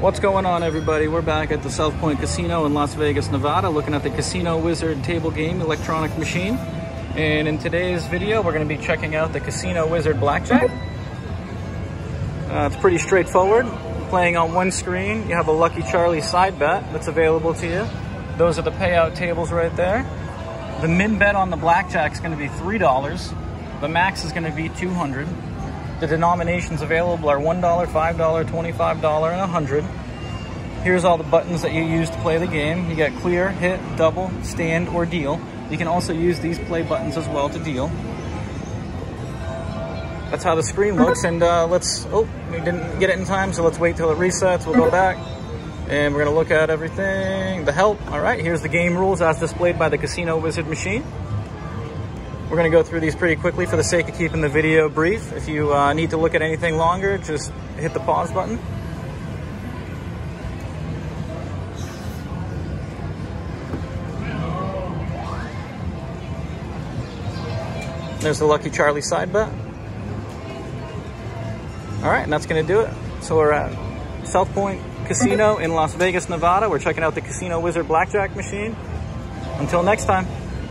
What's going on everybody? We're back at the South Point Casino in Las Vegas, Nevada, looking at the Casino Wizard table game electronic machine. And in today's video, we're gonna be checking out the Casino Wizard Blackjack. Uh, it's pretty straightforward. Playing on one screen, you have a Lucky Charlie side bet that's available to you. Those are the payout tables right there. The min bet on the blackjack is gonna be $3. The max is gonna be 200. The denominations available are $1, $5, $25, and 100 Here's all the buttons that you use to play the game. You got clear, hit, double, stand, or deal. You can also use these play buttons as well to deal. That's how the screen looks, and uh, let's, oh, we didn't get it in time, so let's wait till it resets. We'll go back, and we're gonna look at everything. The help, all right, here's the game rules as displayed by the Casino Wizard machine. We're gonna go through these pretty quickly for the sake of keeping the video brief. If you uh, need to look at anything longer, just hit the pause button. There's the Lucky Charlie side bet. All right, and that's gonna do it. So we're at South Point Casino in Las Vegas, Nevada. We're checking out the Casino Wizard Blackjack machine. Until next time.